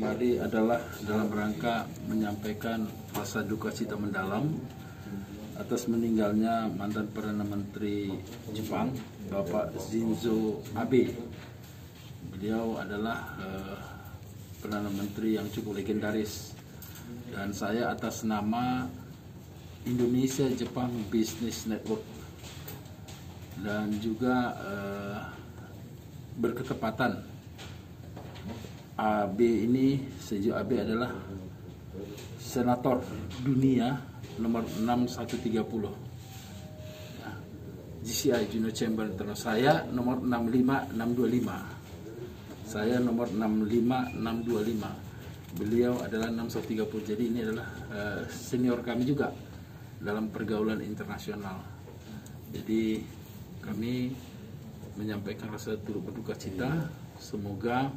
kembali adalah dalam rangka menyampaikan rasa duka cita mendalam atas meninggalnya mantan Perdana Menteri Jepang, Bapak Shinzo Abe. Beliau adalah eh, Perdana Menteri yang cukup legendaris dan saya atas nama Indonesia Jepang Business Network dan juga eh, berketepatan AB ini Shinzo Abe adalah senator dunia nomor 6130 ya. GCI Juno Chamber International saya nomor 65625 saya nomor 65625 beliau adalah 6130 jadi ini adalah uh, senior kami juga dalam pergaulan internasional. Jadi kami menyampaikan rasa turut berduka cita. Semoga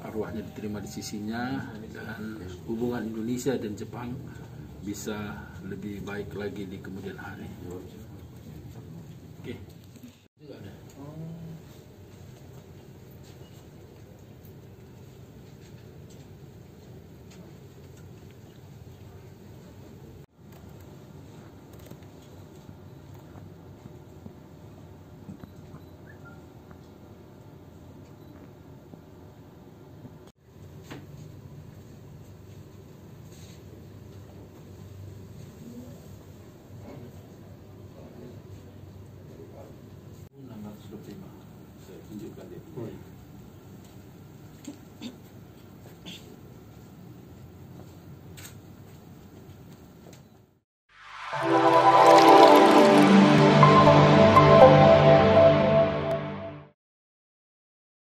arwahnya diterima di sisinya dan hubungan Indonesia dan Jepang bisa lebih baik lagi di kemudian hari. coisa.